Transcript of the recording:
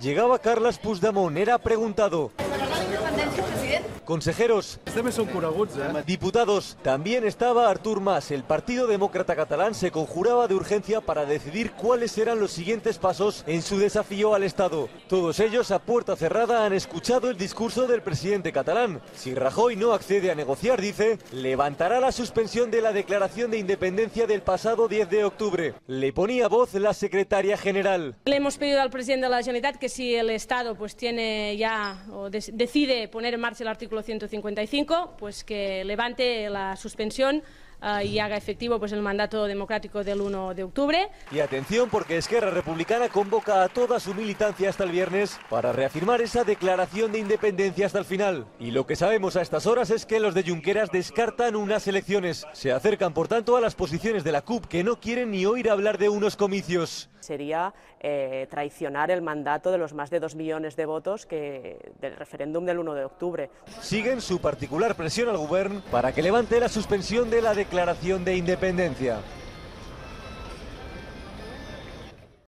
llegaba Carles Puigdemont, era preguntado. Consejeros, diputados, también estaba Artur Mas. El Partido Demócrata Catalán se conjuraba de urgencia para decidir cuáles eran los siguientes pasos en su desafío al Estado. Todos ellos a puerta cerrada han escuchado el discurso del presidente catalán. Si Rajoy no accede a negociar, dice, levantará la suspensión de la declaración de independencia del pasado 10 de octubre. Le ponía voz la secretaria general. Le hemos pedido al presidente de la Generalitat que si el Estado pues tiene ya o decide poner en marcha el artículo 155, pues que levante la suspensión uh, y haga efectivo pues, el mandato democrático del 1 de octubre. Y atención porque Esquerra Republicana convoca a toda su militancia hasta el viernes para reafirmar esa declaración de independencia hasta el final. Y lo que sabemos a estas horas es que los de Junqueras descartan unas elecciones. Se acercan por tanto a las posiciones de la CUP que no quieren ni oír hablar de unos comicios. Sería eh, traicionar el mandato de los más de dos millones de votos que, del referéndum del 1 de octubre. Siguen su particular presión al gobierno para que levante la suspensión de la declaración de independencia.